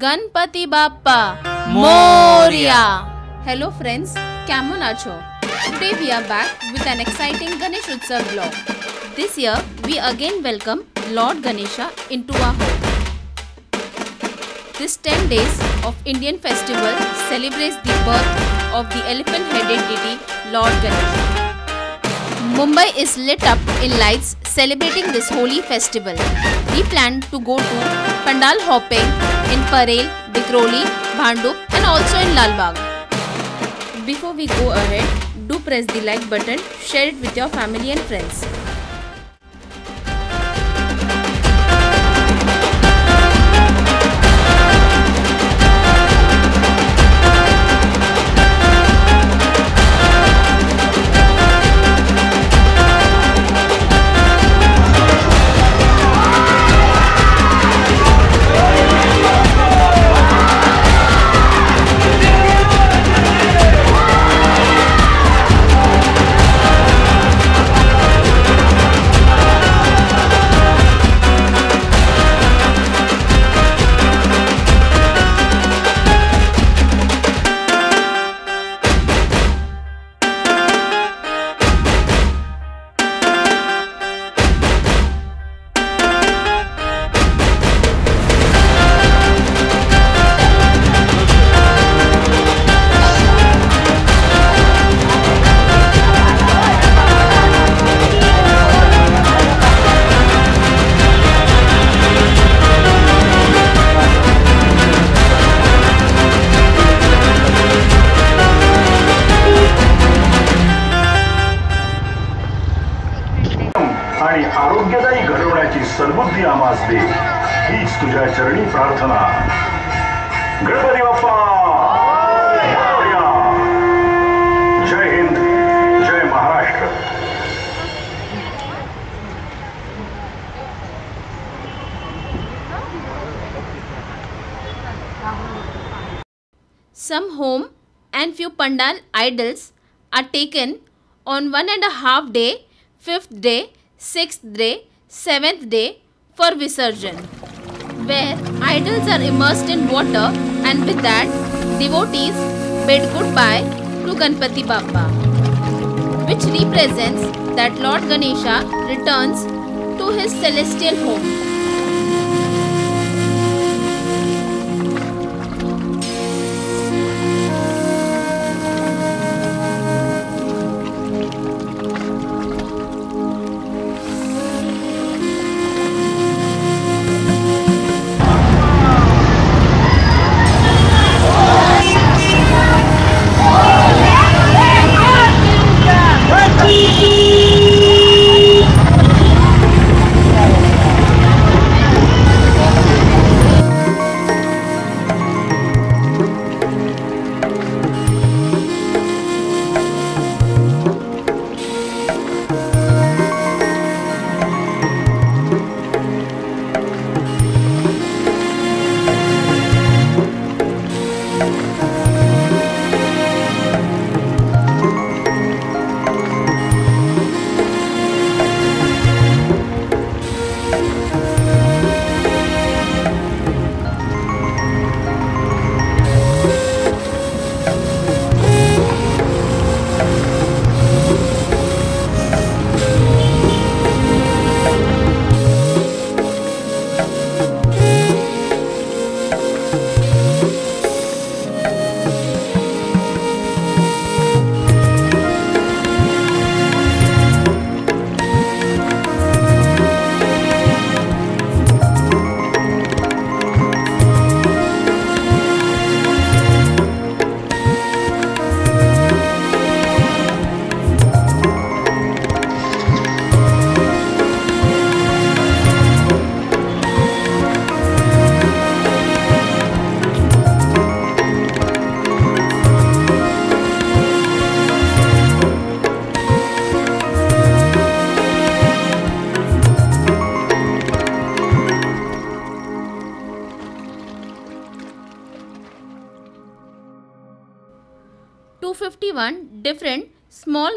Ganpati Bappa Morya hello friends કેમન આછો today we are back with an exciting Ganesh Utsav blog this year we again welcome lord Ganesha into our home This 10 days of Indian festival celebrates the birth of the elephant-headed deity Lord Ganesha. Mumbai is lit up in lights celebrating this holy festival. We plan to go to Pandal hopping in Parel, Bikroli, Bhandup and also in Lalbagh. Before we go ahead, do press the like button, share it with your family and friends. आणि आरोग्यदायी घडवण्याची सद्बुद्धी आम्हास दे. हीच तुझ्या चरणी प्रार्थना. Ganpati Bappa! Some home and few pandal idols are taken on one and a half day, fifth day, sixth day, seventh day for Visarjan, where idols are immersed in water and with that devotees bid goodbye to Ganpati Bappa, which represents that Lord Ganesha returns to his celestial home.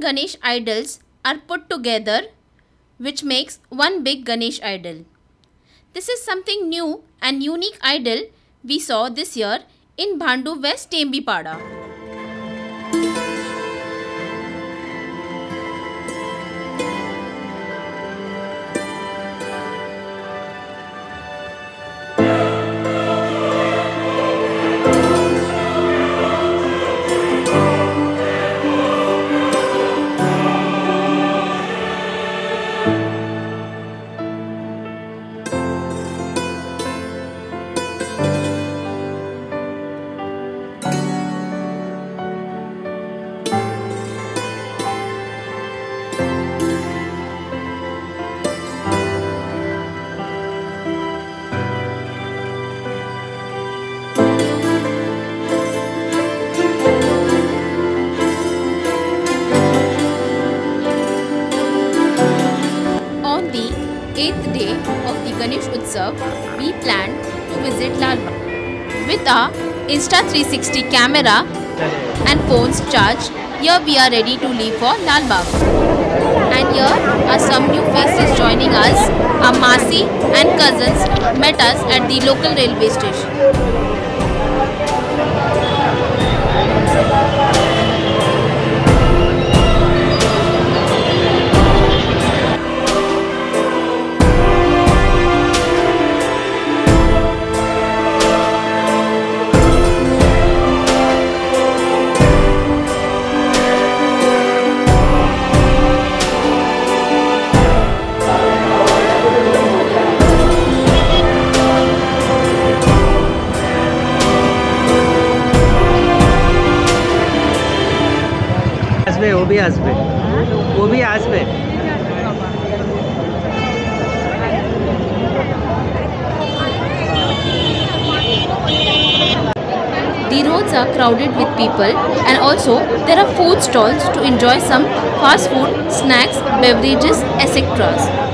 Ganesh idols are put together, which makes one big Ganesh idol. This is something new and unique idol we saw this year in Bhandup West Tembipada. Insta360 camera and phones charged, here we are ready to leave for Lal Bagh. And here are some new faces joining us. Our Masi and cousins met us at the local railway station. আসবে ও B আসবে ও B আসবে The roads are crowded with people and also there are food stalls to enjoy some fast food, snacks, beverages, etc.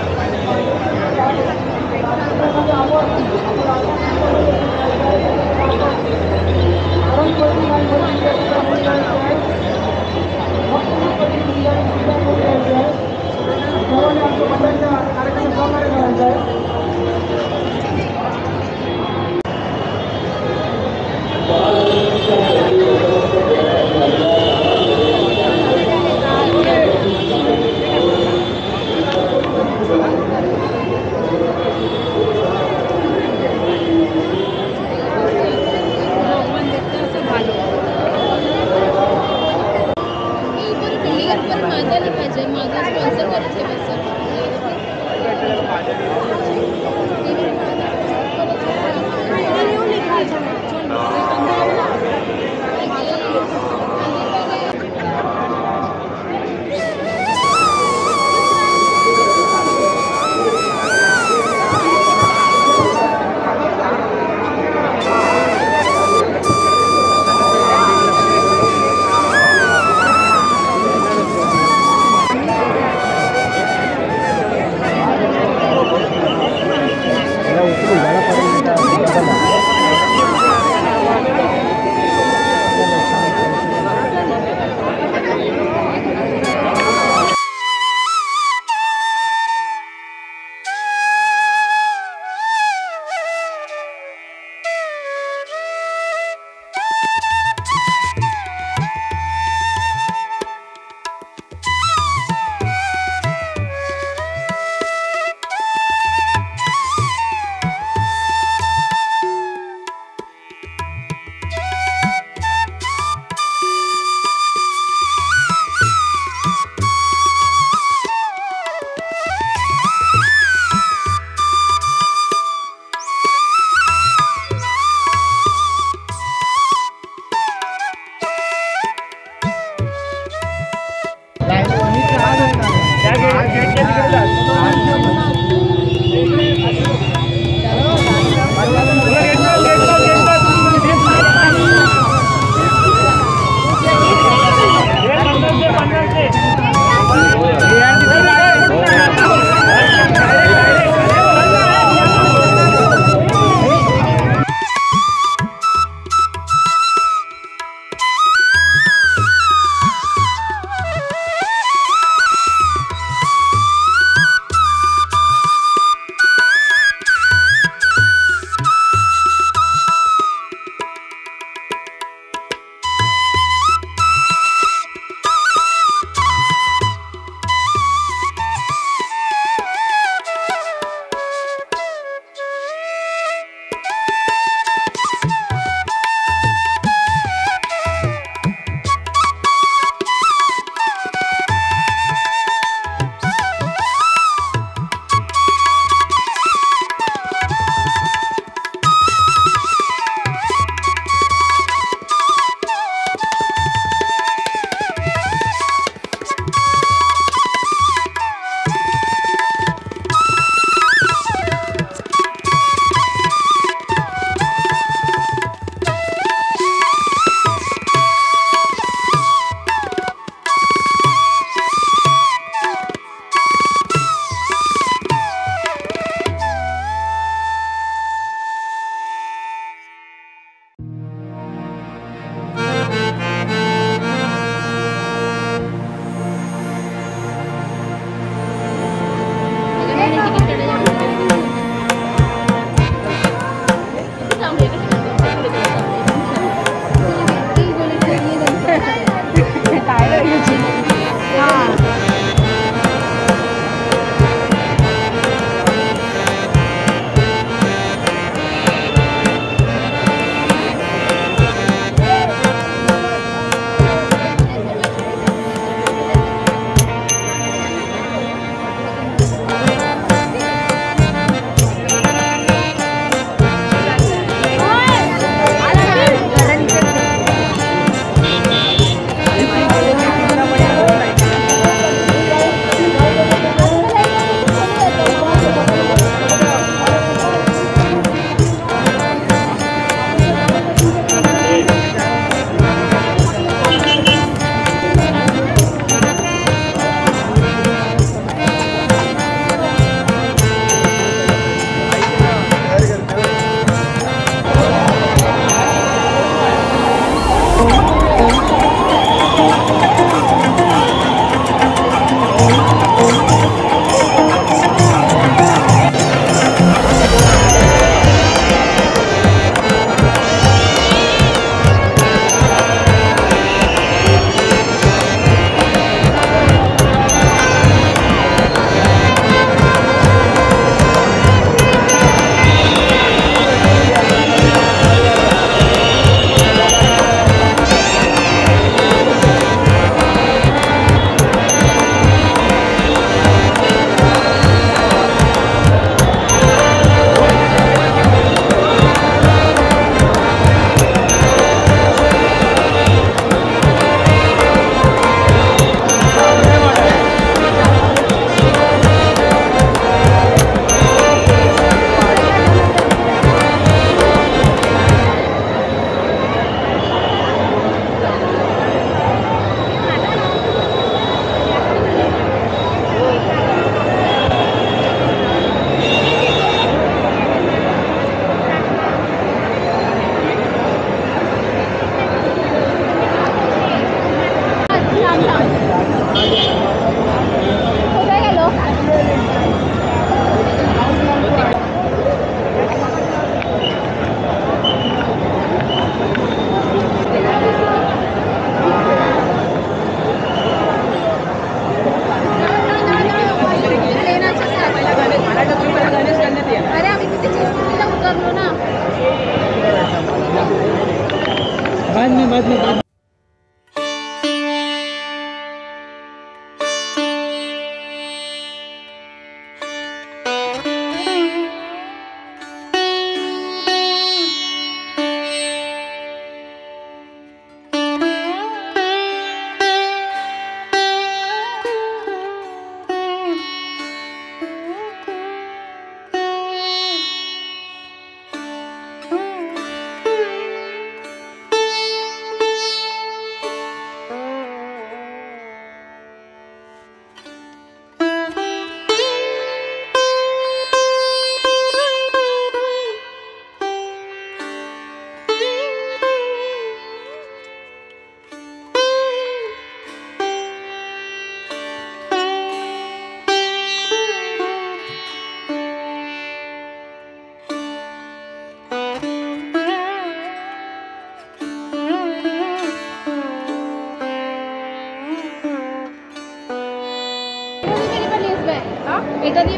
है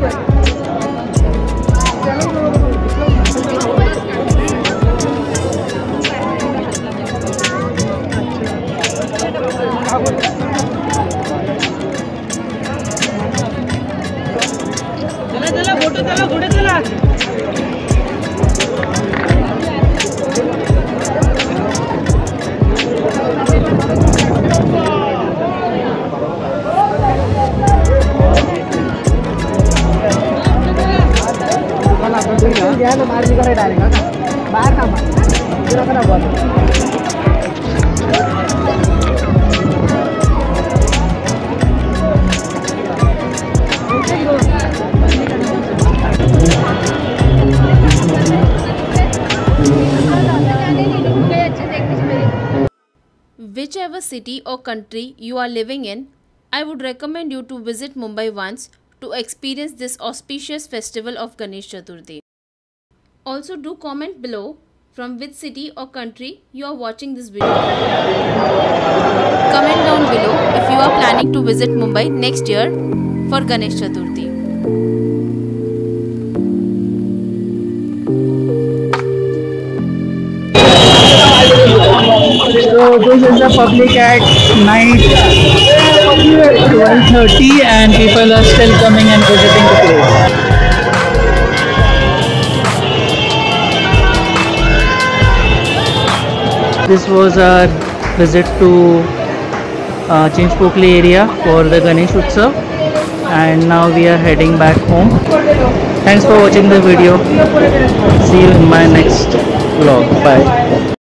Whichever city or country you are living in, I would recommend you to visit Mumbai once to experience this auspicious festival of Ganesh Chaturthi. Also, do comment below from which city or country you are watching this video. Comment down below if you are planning to visit Mumbai next year for Ganesh Chaturthi. So this is the public at night 12:30 and people are still coming and visiting the place. This was our visit to uh, area for the Ganesh Utsav and now we are heading back home. Thanks for watching the video. See you in my next vlog. Bye.